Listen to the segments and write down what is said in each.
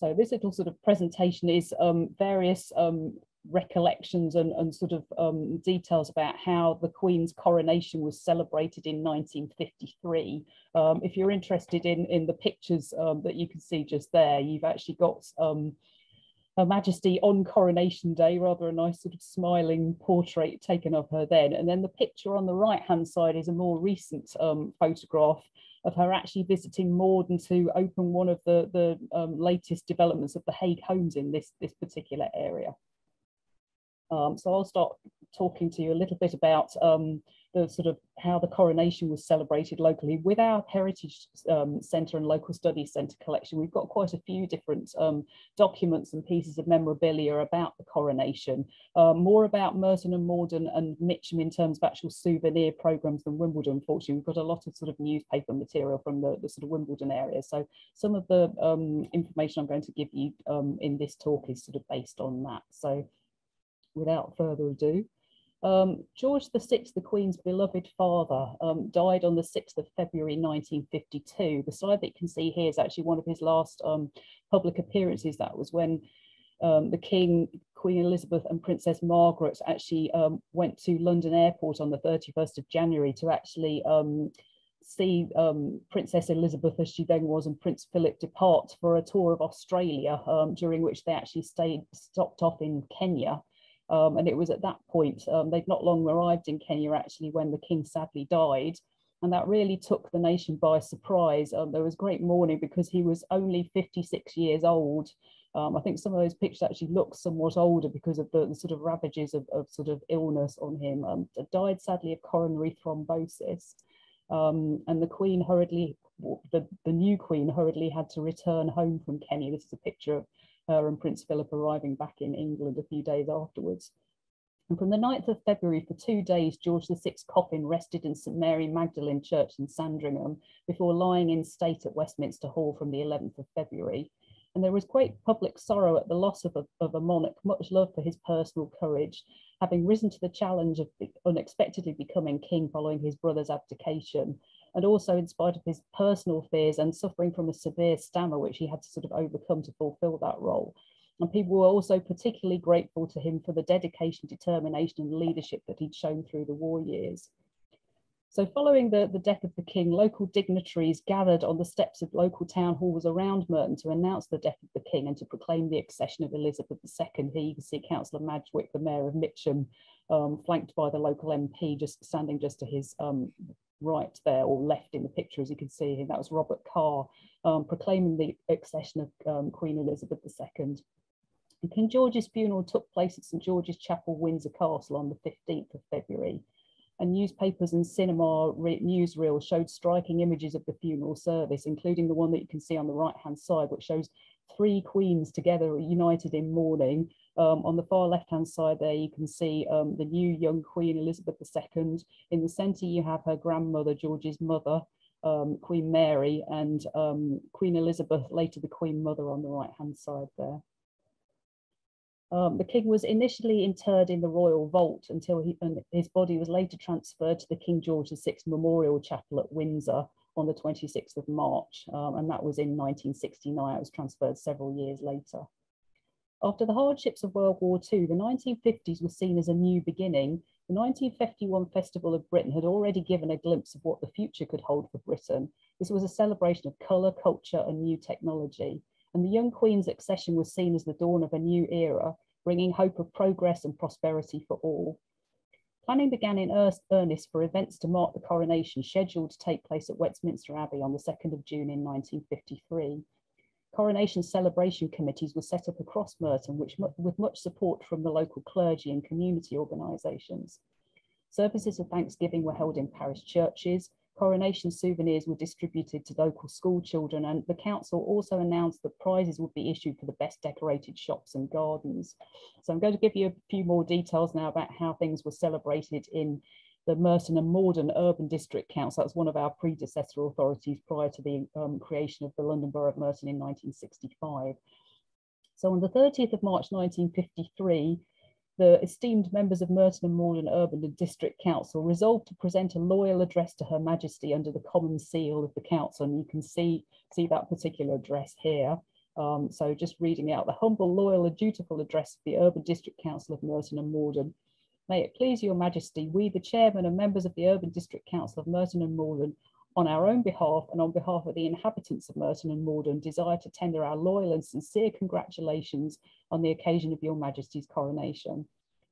So this little sort of presentation is um, various um, recollections and, and sort of um, details about how the Queen's coronation was celebrated in 1953. Um, if you're interested in, in the pictures um, that you can see just there, you've actually got um, her Majesty on coronation day, rather a nice sort of smiling portrait taken of her then. And then the picture on the right hand side is a more recent um, photograph of her actually visiting Morden to open one of the, the um, latest developments of the Haig homes in this, this particular area. Um, so I'll start talking to you a little bit about um, the sort of how the coronation was celebrated locally with our Heritage um, Centre and Local Studies Centre collection. We've got quite a few different um, documents and pieces of memorabilia about the coronation, uh, more about Merton and Morden and Mitcham in terms of actual souvenir programmes than Wimbledon. Unfortunately, we've got a lot of sort of newspaper material from the, the sort of Wimbledon area. So some of the um, information I'm going to give you um, in this talk is sort of based on that. So without further ado. Um, George VI, the Queen's beloved father, um, died on the 6th of February 1952. The slide that you can see here is actually one of his last um, public appearances. That was when um, the King, Queen Elizabeth and Princess Margaret actually um, went to London Airport on the 31st of January to actually um, see Princess Elizabeth as she then was and Prince Philip depart for a tour of Australia during which they actually stayed stopped off in Kenya um, and it was at that point, um, they'd not long arrived in Kenya actually when the king sadly died. And that really took the nation by surprise. Um, there was great mourning because he was only 56 years old. Um, I think some of those pictures actually look somewhat older because of the, the sort of ravages of, of, sort of illness on him. Um, died sadly of coronary thrombosis. Um, and the queen hurriedly, the, the new queen hurriedly had to return home from Kenya. This is a picture of her and Prince Philip arriving back in England a few days afterwards. And from the 9th of February, for two days, George VI's coffin rested in St Mary Magdalene Church in Sandringham before lying in state at Westminster Hall from the 11th of February. And there was great public sorrow at the loss of a, of a monarch, much love for his personal courage, having risen to the challenge of unexpectedly becoming king following his brother's abdication, and also in spite of his personal fears and suffering from a severe stammer, which he had to sort of overcome to fulfill that role. And people were also particularly grateful to him for the dedication, determination, and leadership that he'd shown through the war years. So following the, the death of the king, local dignitaries gathered on the steps of local town halls around Merton to announce the death of the king and to proclaim the accession of Elizabeth II. Here you can see Councillor Madgwick, the mayor of Mitcham, um, flanked by the local MP, just standing just to his um, right there or left in the picture, as you can see. That was Robert Carr um, proclaiming the accession of um, Queen Elizabeth II. And King George's funeral took place at St George's Chapel, Windsor Castle on the 15th of February. And newspapers and cinema newsreels showed striking images of the funeral service, including the one that you can see on the right hand side, which shows three queens together united in mourning um, on the far left-hand side there, you can see um, the new young Queen Elizabeth II. In the centre, you have her grandmother, George's mother, um, Queen Mary, and um, Queen Elizabeth, later the Queen Mother on the right-hand side there. Um, the king was initially interred in the royal vault until he, his body was later transferred to the King George VI Memorial Chapel at Windsor on the 26th of March, um, and that was in 1969. It was transferred several years later. After the hardships of World War II, the 1950s were seen as a new beginning. The 1951 Festival of Britain had already given a glimpse of what the future could hold for Britain. This was a celebration of colour, culture, and new technology. And the young Queen's accession was seen as the dawn of a new era, bringing hope of progress and prosperity for all. Planning began in earnest for events to mark the coronation, scheduled to take place at Westminster Abbey on the 2nd of June in 1953 coronation celebration committees were set up across Merton, which with much support from the local clergy and community organisations. Services of Thanksgiving were held in parish churches, coronation souvenirs were distributed to local school children, and the council also announced that prizes would be issued for the best decorated shops and gardens. So I'm going to give you a few more details now about how things were celebrated in the Merton and Morden Urban District Council. That was one of our predecessor authorities prior to the um, creation of the London Borough of Merton in 1965. So on the 30th of March 1953, the esteemed members of Merton and Morden Urban and District Council resolved to present a loyal address to Her Majesty under the common seal of the council. And you can see, see that particular address here. Um, so just reading out the humble, loyal and dutiful address of the Urban District Council of Merton and Morden. May it please your majesty, we the chairman and members of the Urban District Council of Merton and Morden on our own behalf and on behalf of the inhabitants of Merton and Morden desire to tender our loyal and sincere congratulations on the occasion of your majesty's coronation.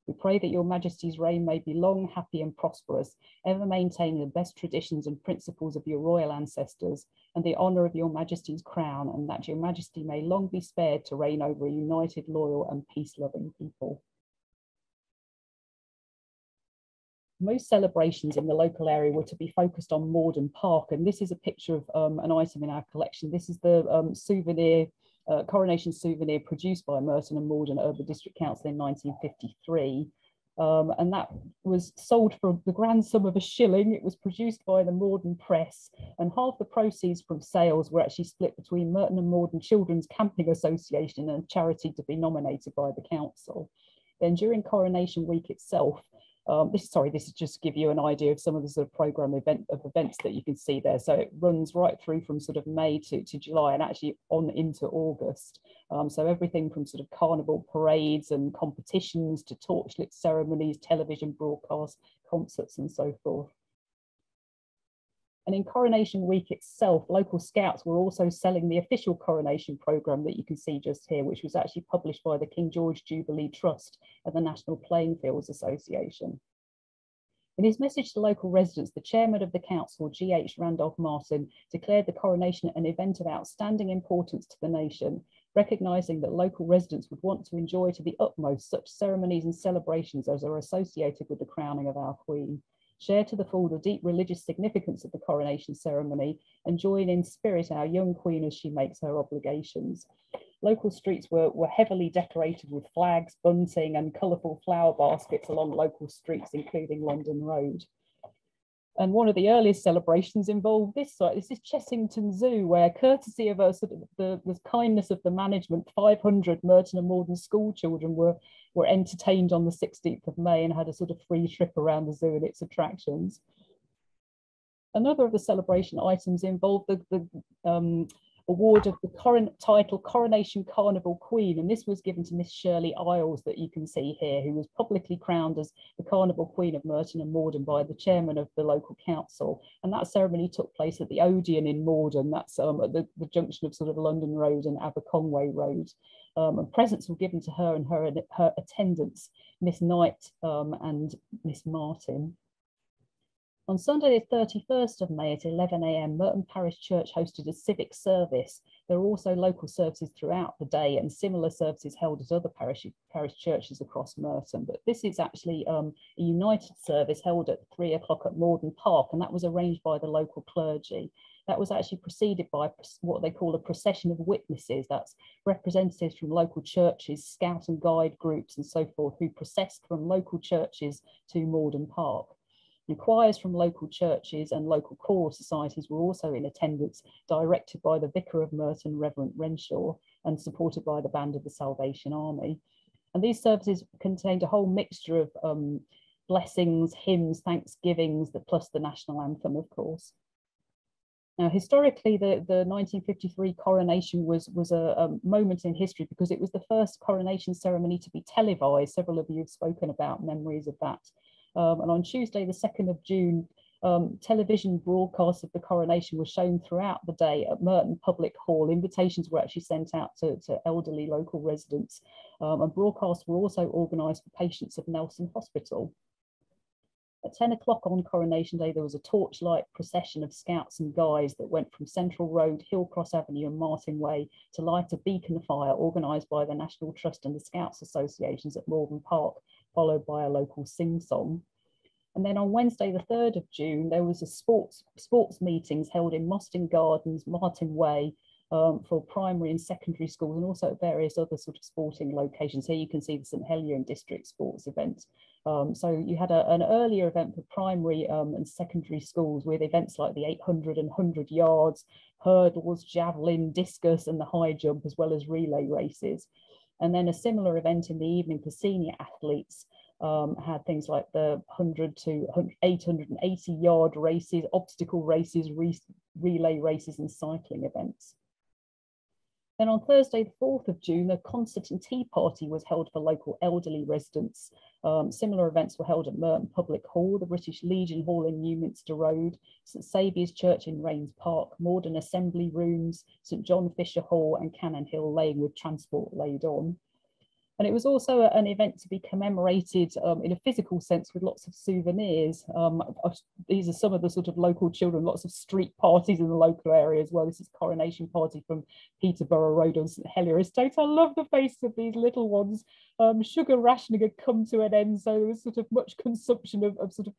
We pray that your majesty's reign may be long, happy and prosperous, ever maintaining the best traditions and principles of your royal ancestors and the honour of your majesty's crown and that your majesty may long be spared to reign over a united, loyal and peace-loving people. Most celebrations in the local area were to be focused on Morden Park. And this is a picture of um, an item in our collection. This is the um, souvenir, uh, coronation souvenir produced by Merton and Morden Urban District Council in 1953. Um, and that was sold for the grand sum of a shilling. It was produced by the Morden Press, and half the proceeds from sales were actually split between Merton and Morden Children's Camping Association and a charity to be nominated by the council. Then during Coronation Week itself, um, this, sorry, this is just to give you an idea of some of the sort of program event of events that you can see there. So it runs right through from sort of May to, to July and actually on into August. Um, so everything from sort of carnival parades and competitions to torchlit ceremonies, television broadcasts, concerts and so forth. And in Coronation Week itself, local scouts were also selling the official coronation programme that you can see just here, which was actually published by the King George Jubilee Trust and the National Playing Fields Association. In his message to local residents, the chairman of the council, G.H. Randolph Martin, declared the coronation an event of outstanding importance to the nation, recognising that local residents would want to enjoy to the utmost such ceremonies and celebrations as are associated with the crowning of our Queen share to the full the deep religious significance of the coronation ceremony, and join in spirit our young queen as she makes her obligations. Local streets were, were heavily decorated with flags, bunting and colourful flower baskets along local streets, including London Road. And one of the earliest celebrations involved this site. This is Chessington Zoo, where courtesy of a sort of the, the kindness of the management, 500 Merton and Morden school children were, were entertained on the 16th of May and had a sort of free trip around the zoo and its attractions. Another of the celebration items involved the, the um, award of the current title Coronation Carnival Queen. And this was given to Miss Shirley Isles that you can see here, who was publicly crowned as the Carnival Queen of Merton and Morden by the chairman of the local council. And that ceremony took place at the Odeon in Morden. That's um, at the, the junction of sort of London Road and Aberconway Road. Um, and presents were given to her and her, her attendants, Miss Knight um, and Miss Martin. On Sunday, the 31st of May at 11am, Merton Parish Church hosted a civic service. There are also local services throughout the day and similar services held at other parish, parish churches across Merton. But this is actually um, a united service held at three o'clock at Morden Park, and that was arranged by the local clergy. That was actually preceded by what they call a procession of witnesses. That's representatives from local churches, scout and guide groups, and so forth, who processed from local churches to Morden Park. And choirs from local churches and local choral societies were also in attendance, directed by the Vicar of Merton, Reverend Renshaw, and supported by the Band of the Salvation Army. And these services contained a whole mixture of um, blessings, hymns, thanksgivings, plus the national anthem, of course. Now, historically, the, the 1953 coronation was, was a, a, moment in history because it was the first coronation ceremony to be televised. Several of you have spoken about memories of that. Um, and on Tuesday, the 2nd of June, um, television broadcasts of the coronation were shown throughout the day at Merton Public Hall. Invitations were actually sent out to, to elderly local residents um, and broadcasts were also organised for patients of Nelson Hospital. At 10 o'clock on Coronation Day, there was a torchlight procession of scouts and guides that went from Central Road, Hillcross Avenue and Martin Way to light a beacon fire organised by the National Trust and the Scouts Associations at Morden Park followed by a local sing-song. And then on Wednesday, the 3rd of June, there was a sports, sports meetings held in Mostyn Gardens, Martin Way, um, for primary and secondary schools and also at various other sort of sporting locations. Here you can see the St Helier and District sports event. Um, so you had a, an earlier event for primary um, and secondary schools with events like the 800 and 100 yards, hurdles, javelin, discus and the high jump as well as relay races. And then a similar event in the evening for senior athletes um, had things like the 100 to 880 yard races, obstacle races, re relay races and cycling events. Then on Thursday, the 4th of June, a concert and tea party was held for local elderly residents. Um, similar events were held at Merton Public Hall, the British Legion Hall in Newminster Road, St Saviour's Church in Raynes Park, Morden Assembly Rooms, St John Fisher Hall and Cannon Hill Lane with transport laid on. And it was also an event to be commemorated um, in a physical sense with lots of souvenirs. Um, these are some of the sort of local children, lots of street parties in the local area as well. This is coronation party from Peterborough Road on St Helier Estate. I love the faces of these little ones. Um, sugar rationing had come to an end, so there was sort of much consumption of, of sort of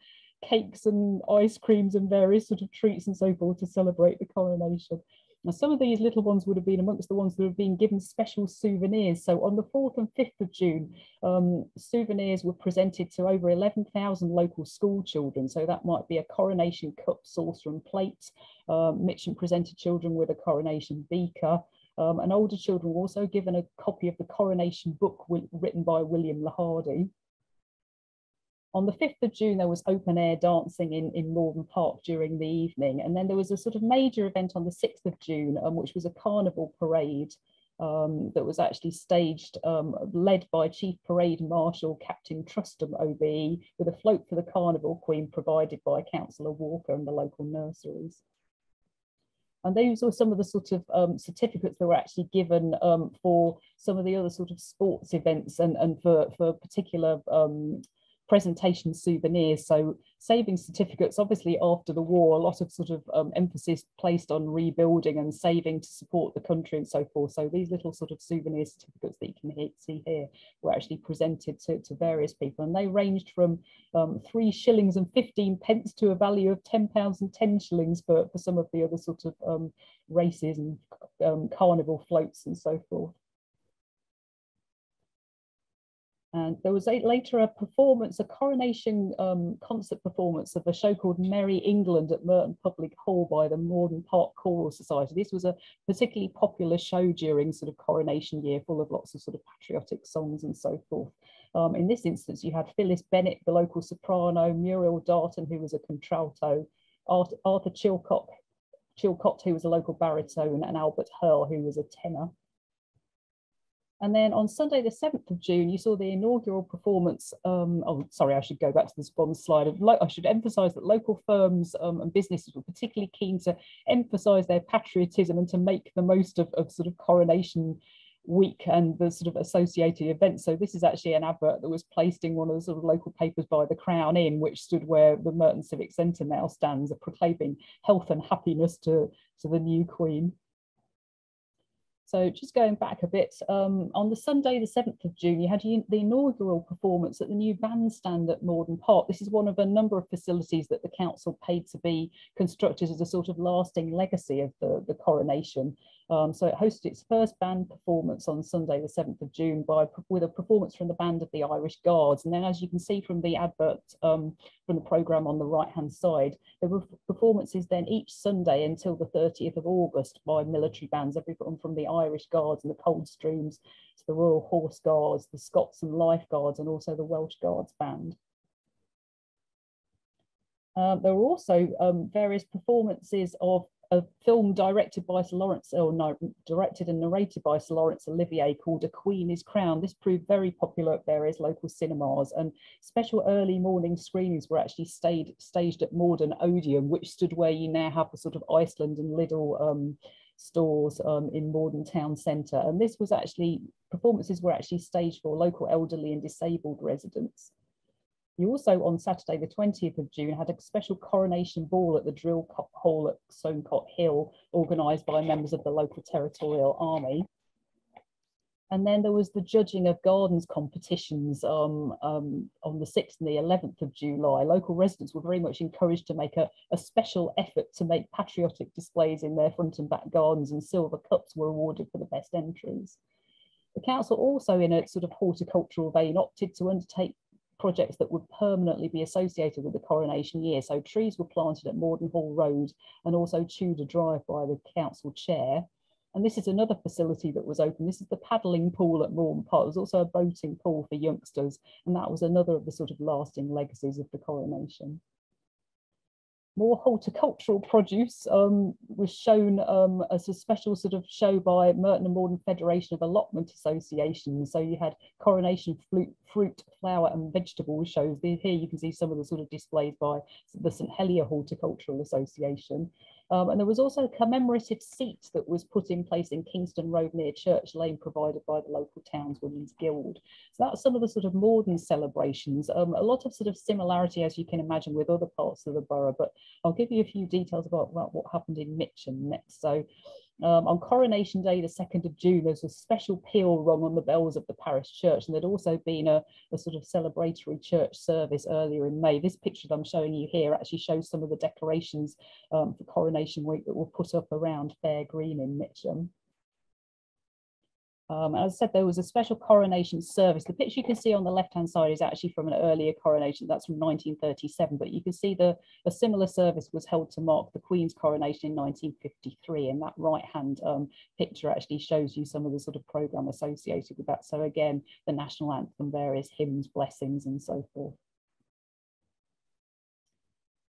cakes and ice creams and various sort of treats and so forth to celebrate the coronation. Now, some of these little ones would have been amongst the ones that have been given special souvenirs. So on the 4th and 5th of June, um, souvenirs were presented to over 11,000 local school children. So that might be a coronation cup, saucer and plate. Um, Mitcham presented children with a coronation beaker. Um, and older children were also given a copy of the coronation book written by William Lahardy. On the 5th of June, there was open air dancing in, in Morden Park during the evening. And then there was a sort of major event on the 6th of June, um, which was a carnival parade um, that was actually staged, um, led by Chief Parade Marshal Captain Trustham OBE, with a float for the Carnival Queen provided by Councillor Walker and the local nurseries. And those were some of the sort of um, certificates that were actually given um, for some of the other sort of sports events and, and for, for particular um, presentation souvenirs. So saving certificates, obviously after the war, a lot of sort of um, emphasis placed on rebuilding and saving to support the country and so forth. So these little sort of souvenir certificates that you can see here were actually presented to, to various people and they ranged from um, three shillings and 15 pence to a value of 10 pounds and 10 shillings for, for some of the other sort of um, races and um, carnival floats and so forth. And there was a, later a performance, a coronation um, concert performance of a show called Merry England at Merton Public Hall by the Morden Park Choral Society. This was a particularly popular show during sort of coronation year, full of lots of sort of patriotic songs and so forth. Um, in this instance, you had Phyllis Bennett, the local soprano, Muriel Darton, who was a contralto, Arthur, Chilcott, Chilcott, who was a local baritone, and Albert Hurl, who was a tenor. And then on Sunday, the 7th of June, you saw the inaugural performance. Um, oh, sorry, I should go back to this bottom slide. I should emphasize that local firms um, and businesses were particularly keen to emphasize their patriotism and to make the most of, of sort of coronation week and the sort of associated events. So this is actually an advert that was placed in one of the sort of local papers by the Crown Inn, which stood where the Merton Civic Centre now stands, proclaiming health and happiness to, to the new Queen. So just going back a bit, um, on the Sunday, the 7th of June, you had the inaugural performance at the new bandstand at Morden Park. This is one of a number of facilities that the council paid to be constructed as a sort of lasting legacy of the, the coronation. Um, so it hosted its first band performance on Sunday, the 7th of June, by with a performance from the band of the Irish Guards. And then, as you can see from the advert um, from the programme on the right-hand side, there were performances then each Sunday until the 30th of August by military bands, everyone from the Irish Guards and the Coldstreams to the Royal Horse Guards, the Scots and Life Guards, and also the Welsh Guards Band. Uh, there were also um, various performances of a film directed by Sir Laurence, or no, directed and narrated by Sir Laurence Olivier called A Queen is Crowned. This proved very popular at various local cinemas and special early morning screenings were actually stayed, staged at Morden Odeon, which stood where you now have the sort of Iceland and Lidl um, stores um, in Morden Town Centre. And this was actually, performances were actually staged for local elderly and disabled residents. You also, on Saturday, the 20th of June, had a special coronation ball at the drill hole at Stonecott Hill, organised by members of the local territorial army. And then there was the judging of gardens competitions um, um, on the 6th and the 11th of July. Local residents were very much encouraged to make a, a, special effort to make patriotic displays in their front and back gardens and silver cups were awarded for the best entries. The council also in a sort of horticultural vein opted to undertake projects that would permanently be associated with the coronation year. So trees were planted at Morden Hall Road and also Tudor Drive by the council chair. And this is another facility that was open. This is the paddling pool at Morden Park. was also a boating pool for youngsters. And that was another of the sort of lasting legacies of the coronation. More horticultural produce um, was shown um, as a special sort of show by Merton and Morden Federation of Allotment Associations. So you had coronation fruit, fruit, flower and vegetable shows. Here you can see some of the sort of displays by the St Helier Horticultural Association. Um, and there was also a commemorative seat that was put in place in Kingston Road near Church Lane, provided by the local Townswomen's Guild. So that's some of the sort of modern celebrations. Um, a lot of sort of similarity, as you can imagine, with other parts of the borough, but I'll give you a few details about, about what happened in Mitcham next. So um, on Coronation Day, the 2nd of June, there's a special peal rung on the bells of the parish church, and there'd also been a, a, sort of celebratory church service earlier in May. This picture that I'm showing you here actually shows some of the decorations um, for Coronation Week that were put up around Fair Green in Mitcham. Um, as I said, there was a special coronation service. The picture you can see on the left-hand side is actually from an earlier coronation. That's from 1937, but you can see the a similar service was held to mark the Queen's coronation in 1953. And that right-hand um, picture actually shows you some of the sort of program associated with that. So again, the national anthem, various hymns, blessings, and so forth.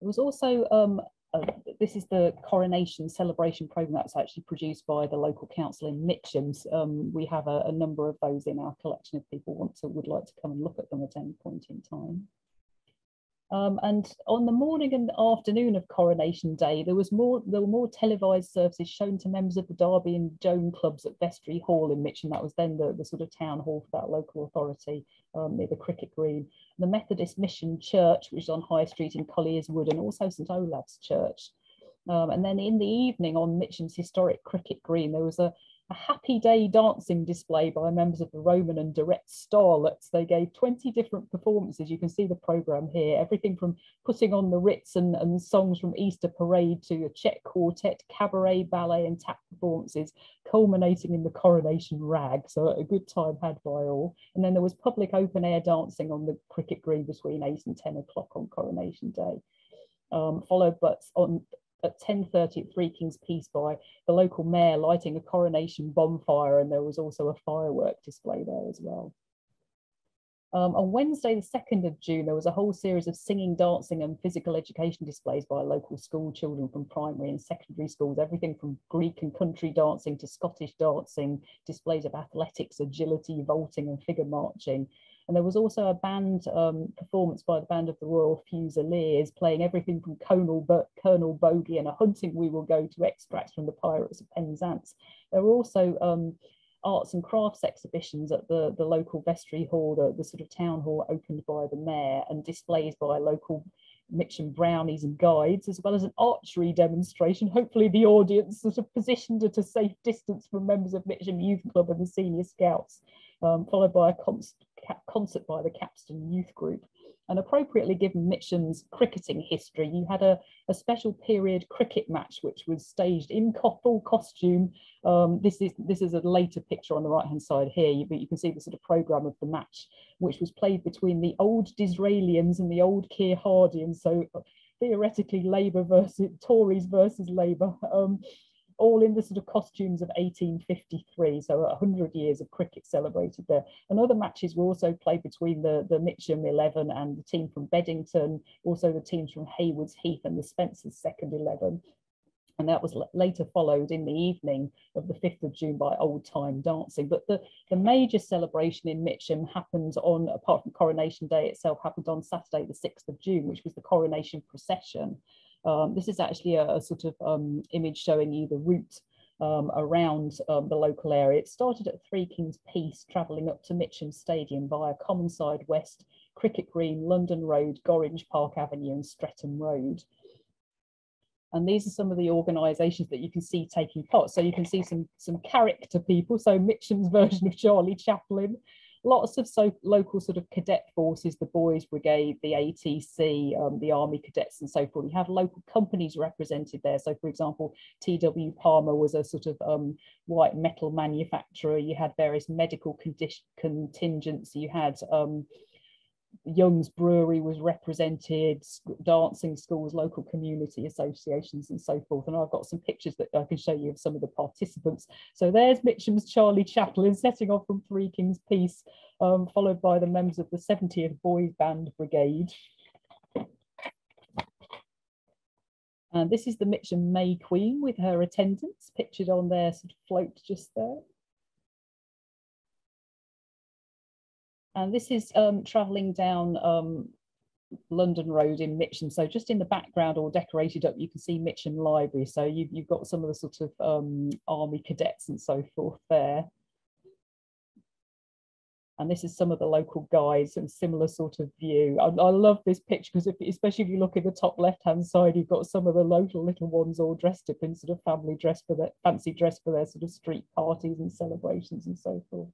There was also um, uh, this is the coronation celebration program that's actually produced by the local council in Mitchams. Um, we have a, a, number of those in our collection if people want to would like to come and look at them at any point in time. Um, and on the morning and afternoon of Coronation Day, there was more there were more televised services shown to members of the Derby and Joan clubs at Vestry Hall in Mitcham. That was then the, the sort of town hall for that local authority um, near the cricket green. The Methodist Mission Church, which is on High Street in Colliers Wood, and also St Olaf's Church. Um, and then in the evening on Mitcham's historic cricket green, there was a, a happy day dancing display by members of the Roman and Direct Starlets. They gave 20 different performances. You can see the program here, everything from putting on the Ritz and, and songs from Easter Parade to a Czech quartet, cabaret, ballet and tap performances, culminating in the coronation rag. So a good time had by all. And then there was public open air dancing on the cricket green between 8 and 10 o'clock on coronation day. Um, followed but on at 10.30 at Three Kings Piece by the local mayor lighting a coronation bonfire and there was also a firework display there as well. Um, on Wednesday, the 2nd of June, there was a whole series of singing, dancing and physical education displays by local school children from primary and secondary schools, everything from Greek and country dancing to Scottish dancing, displays of athletics, agility, vaulting and figure marching, and there was also a band um, performance by the Band of the Royal Fusiliers playing everything from Colonel, Bo Colonel Bogey and a hunting we will go to extracts from the Pirates of Penzance. There were also um, arts and crafts exhibitions at the, the local vestry hall, the, the sort of town hall opened by the mayor and displays by local Mitcham brownies and guides, as well as an archery demonstration. Hopefully the audience sort of positioned at a safe distance from members of Mitcham Youth Club and the Senior Scouts, um, followed by a concert by the Capstan Youth Group. And appropriately given Mitcham's cricketing history, you had a, a special period cricket match which was staged in full costume. Um, this is this is a later picture on the right hand side here, but you can see the sort of programme of the match, which was played between the old Disraelians and the old Keir Hardians. So theoretically Labour versus Tories versus Labour. Um, all in the sort of costumes of 1853. So 100 years of cricket celebrated there. And other matches were also played between the, the Mitcham 11 and the team from Beddington, also the teams from Haywards Heath and the Spencers second 11. And that was later followed in the evening of the 5th of June by old time dancing. But the, the major celebration in Mitcham happened on, apart from Coronation Day itself, happened on Saturday, the 6th of June, which was the coronation procession. Um, this is actually a, a sort of um, image showing you the route um, around um, the local area. It started at Three Kings Piece, travelling up to Mitcham Stadium via Commonside West, Cricket Green, London Road, Gorringe Park Avenue and Streatham Road. And these are some of the organisations that you can see taking part. So you can see some, some character people. So Mitcham's version of Charlie Chaplin, lots of so local sort of cadet forces, the Boys Brigade, the ATC, um, the Army Cadets and so forth. You have local companies represented there. So for example, TW Palmer was a sort of um, white metal manufacturer. You had various medical contingents. You had um, Young's Brewery was represented, dancing schools, local community associations and so forth. And I've got some pictures that I can show you of some of the participants. So there's Mitcham's Charlie Chaplin setting off from Three Kings Piece, um, followed by the members of the 70th Boys Band Brigade. And this is the Mitcham May Queen with her attendants pictured on their sort of float just there. And this is um, traveling down um, London Road in Mitcham. So just in the background all decorated up, you can see Mitcham Library. So you've, you've got some of the sort of um, army cadets and so forth there. And this is some of the local guides and similar sort of view. I, I love this picture because if, especially if you look in the top left-hand side, you've got some of the local little ones all dressed up in sort of family dress for their fancy dress for their sort of street parties and celebrations and so forth.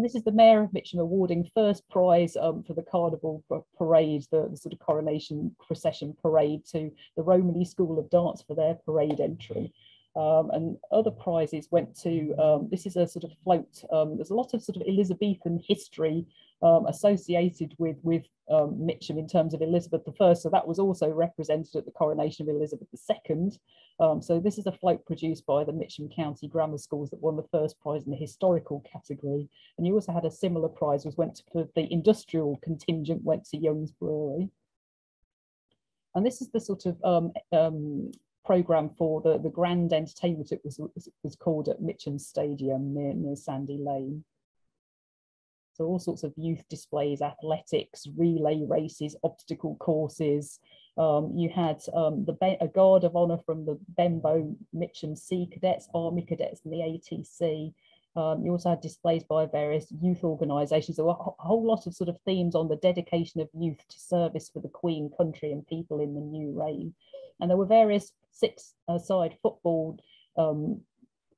And this is the Mayor of Mitcham awarding first prize um, for the Carnival Parade, the, the, sort of coronation procession parade to the Romany School of Dance for their parade entry. Um, and other prizes went to, um, this is a sort of float, um, there's a lot of sort of Elizabethan history um, associated with, with um, Mitcham in terms of Elizabeth I. So that was also represented at the coronation of Elizabeth II. Um, so this is a float produced by the Mitcham County Grammar Schools that won the first prize in the historical category. And you also had a similar prize was went to the industrial contingent went to Young's Brewery. And this is the sort of um, um, program for the, the grand entertainment it was, was called at Mitcham Stadium near, near Sandy Lane. So all sorts of youth displays, athletics, relay races, obstacle courses. Um, you had um, the a guard of honour from the Benbow Mitcham Sea Cadets, Army Cadets and the ATC. Um, you also had displays by various youth organisations. There were a whole lot of sort of themes on the dedication of youth to service for the Queen, country and people in the new reign. And there were various six-side football um,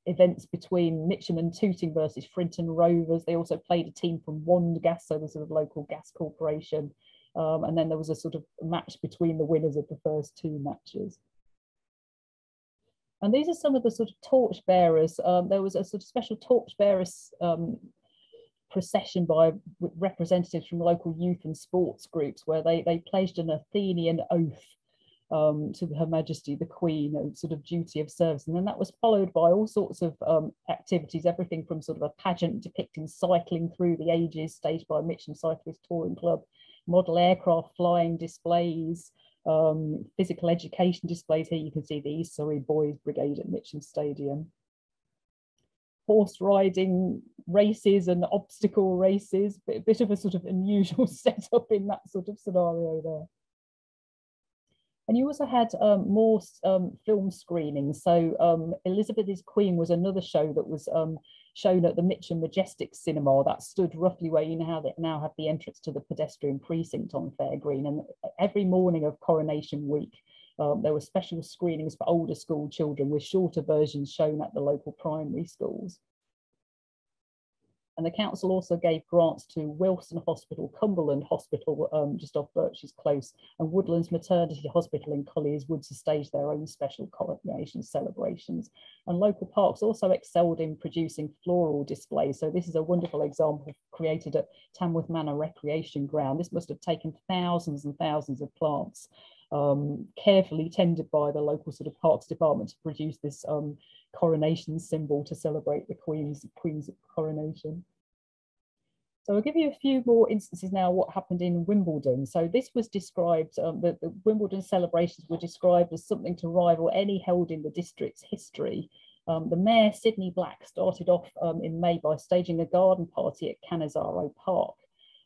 events between Mitcham and Tooting versus Frinton Rovers. They also played a team from Wand Gas, so the sort of local gas corporation. Um, and then there was a sort of match between the winners of the first two matches. And these are some of the sort of torch bearers. Um, there was a sort of special torch bearers um, procession by representatives from local youth and sports groups where they, they pledged an Athenian oath um, to Her Majesty the Queen, a sort of duty of service. And then that was followed by all sorts of um, activities, everything from sort of a pageant depicting cycling through the ages, staged by Mitcham Cyclist Touring Club, model aircraft flying displays, um, physical education displays. Here you can see the East Surrey Boys Brigade at Mitcham Stadium. Horse riding races and obstacle races, a bit of a sort of unusual setup in that sort of scenario there. And you also had um, more um, film screenings. So um, Elizabeth is Queen was another show that was um, shown at the Mitcham Majestic Cinema that stood roughly where you now, now have the entrance to the pedestrian precinct on Fair Green. And every morning of coronation week, um, there were special screenings for older school children with shorter versions shown at the local primary schools. And the council also gave grants to Wilson Hospital, Cumberland Hospital, um, just off Birches Close, and Woodlands Maternity Hospital in Colliers Wood to stage their own special coronation celebrations. And local parks also excelled in producing floral displays. So this is a wonderful example created at Tamworth Manor Recreation Ground. This must have taken thousands and thousands of plants um, carefully tended by the local sort of parks department to produce this um, coronation symbol to celebrate the Queen's, Queen's coronation. So I'll give you a few more instances now what happened in Wimbledon. So this was described, um, the, the, Wimbledon celebrations were described as something to rival any held in the district's history. Um, the mayor, Sydney Black, started off um, in May by staging a garden party at Cannizzaro Park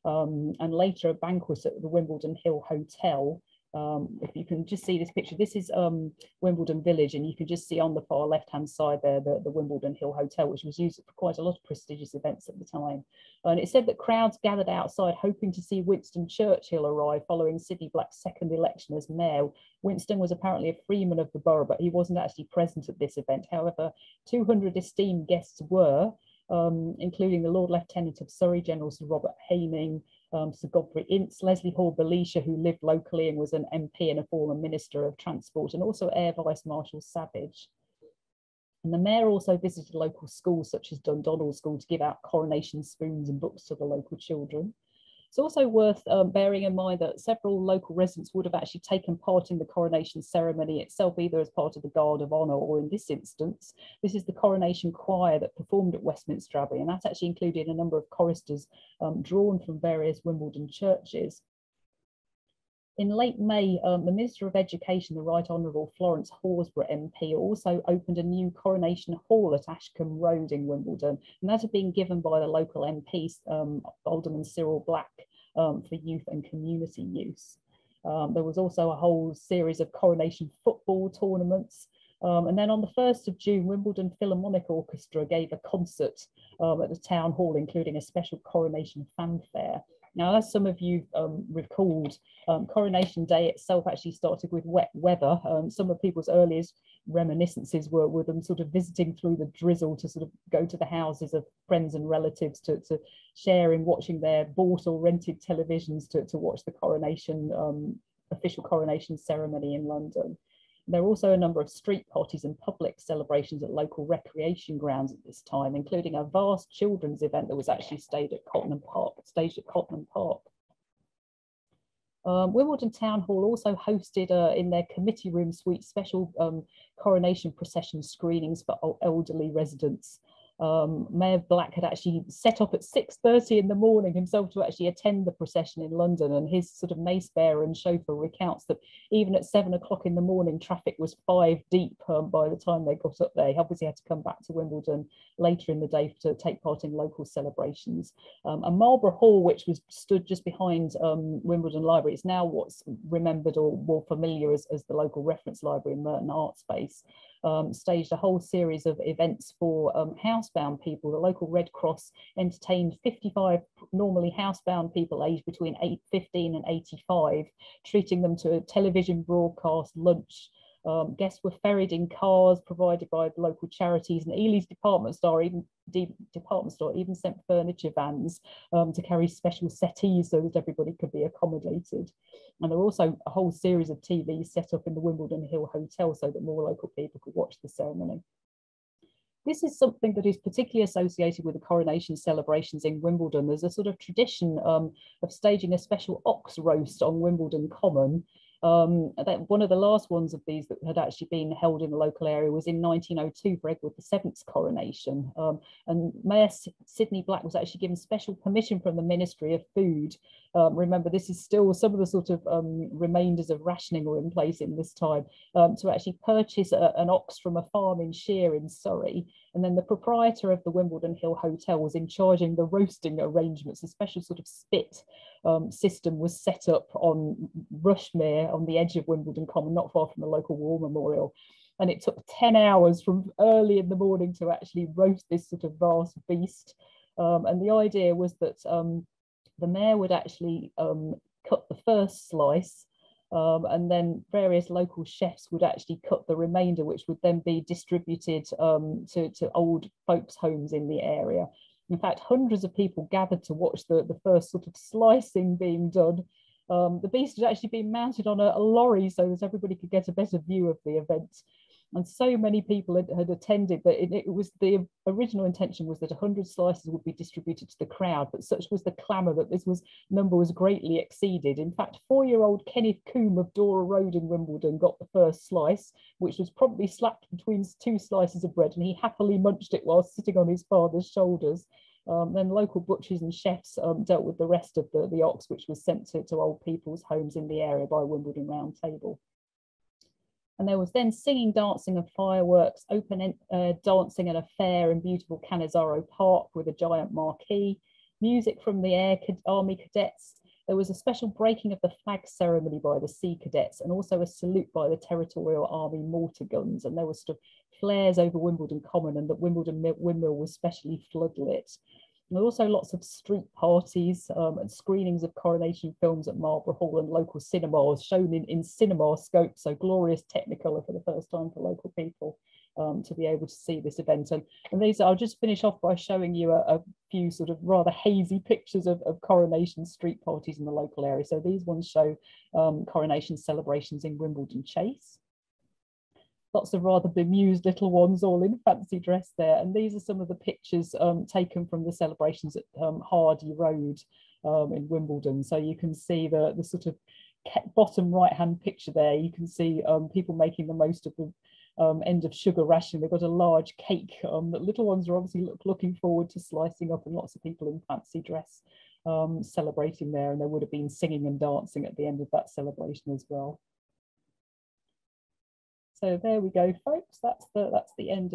um, and later a banquet at the Wimbledon Hill Hotel um, if you can just see this picture, this is um, Wimbledon Village, and you can just see on the far left-hand side there the, the Wimbledon Hill Hotel, which was used for quite a lot of prestigious events at the time. And it said that crowds gathered outside hoping to see Winston Churchill arrive following Sidney Black's second election as mayor. Winston was apparently a freeman of the borough, but he wasn't actually present at this event. However, 200 esteemed guests were, um, including the Lord Lieutenant of Surrey, General Sir Robert Haining, um, Sir Godfrey Ince, Leslie Hore-Belisha, who lived locally and was an MP and a former Minister of Transport, and also Air Vice Marshal Savage. And the mayor also visited local schools such as Dundonald School to give out coronation spoons and books to the local children. It's also worth um, bearing in mind that several local residents would have actually taken part in the coronation ceremony itself, either as part of the Guard of Honour or in this instance, this is the coronation choir that performed at Westminster Abbey, and that actually included a number of choristers um, drawn from various Wimbledon churches. In late May, um, the Minister of Education, the Right Honourable Florence Horsburgh MP, also opened a new Coronation Hall at Ashcombe Road in Wimbledon, and that had been given by the local MP, um, Alderman Cyril Black, um, for youth and community use. Um, there was also a whole series of coronation football tournaments. Um, and then on the 1st of June, Wimbledon Philharmonic Orchestra gave a concert um, at the town hall, including a special coronation fanfare. Now, as some of you um, recalled, um, Coronation Day itself actually started with wet weather. Um, some of people's earliest reminiscences were, were them sort of visiting through the drizzle to sort of go to the houses of friends and relatives to, to sharing, watching their bought or rented televisions to, to watch the coronation, um, official coronation ceremony in London. There are also a number of street parties and public celebrations at local recreation grounds at this time, including a vast children's event that was actually staged at Cottenham Park. Staged at Cottenham Park. Um, Wimbledon Town Hall also hosted uh, in their committee room suite special um, coronation procession screenings for elderly residents um, Mayor Black had actually set up at 6.30 in the morning himself to actually attend the procession in London and his sort of mace bearer and chauffeur recounts that even at seven o'clock in the morning traffic was five deep um, by the time they got up there. He obviously had to come back to Wimbledon later in the day to take part in local celebrations. Um, and Marlborough Hall, which was stood just behind um, Wimbledon Library, is now what's remembered or more familiar as, as the local reference library in Merton Art Space um, staged a whole series of events for um, housebound people. The local Red Cross entertained 55 normally housebound people aged between 8, 15 and 85, treating them to a television broadcast, lunch, um, guests were ferried in cars provided by local charities and Ely's department store even de department store even sent furniture vans um, to carry special settees so that everybody could be accommodated. And there were also a whole series of TVs set up in the Wimbledon Hill Hotel so that more local people could watch the ceremony. This is something that is particularly associated with the coronation celebrations in Wimbledon. There's a sort of tradition um, of staging a special ox roast on Wimbledon Common um, that one of the last ones of these that had actually been held in the local area was in 1902 for Edward VII's coronation. Um, and Mayor Sidney Black was actually given special permission from the Ministry of Food. Um, remember, this is still some of the sort of um, remainders of rationing were in place in this time um, to actually purchase a, an ox from a farm in Shere in Surrey and then the proprietor of the Wimbledon Hill Hotel was in charge charging the roasting arrangements. A special sort of spit um, system was set up on Rushmere on the edge of Wimbledon Common, not far from the local war memorial. And it took 10 hours from early in the morning to actually roast this sort of vast beast. Um, and the idea was that um, the mayor would actually um, cut the first slice um, and then various local chefs would actually cut the remainder, which would then be distributed um, to, to old folks' homes in the area. In fact, hundreds of people gathered to watch the, the first sort of slicing being done. Um, the beast had actually been mounted on a, a, lorry so that everybody could get a better view of the event and so many people had, had attended that it, it, was the original intention was that 100 slices would be distributed to the crowd but such was the clamour that this was number was greatly exceeded in fact four-year-old kenneth coombe of dora road in wimbledon got the first slice which was probably slapped between two slices of bread and he happily munched it while sitting on his father's shoulders um, then local butchers and chefs um, dealt with the rest of the, the ox, which was sent to, to old people's homes in the area by Wimbledon Round Table. And there was then singing, dancing and fireworks, open uh, dancing at a fair in beautiful Cannizzaro Park with a giant marquee, music from the Air Army Cadets. There was a special breaking of the flag ceremony by the Sea Cadets and also a salute by the Territorial Army mortar guns. And there were sort of flares over Wimbledon Common and that Wimbledon windmill was specially floodlit. There were also lots of street parties um, and screenings of coronation films at Marlborough Hall and local cinemas shown in, in CinemaScope, so glorious Technicolor for the first time for local people um, to be able to see this event. And, and these, I'll just finish off by showing you a, a few sort of rather hazy pictures of, of coronation street parties in the local area. So these ones show um, coronation celebrations in Wimbledon Chase lots of rather bemused little ones all in fancy dress there. And these are some of the pictures um, taken from the celebrations at um, Hardy Road um, in Wimbledon. So you can see the, the sort of bottom right hand picture there. You can see um, people making the most of the um, end of sugar ration. They've got a large cake um, that little ones are obviously look, looking forward to slicing up and lots of people in fancy dress celebrating there and there would have been singing and dancing at the end of that celebration as well. So there we go, folks. That's the that's the end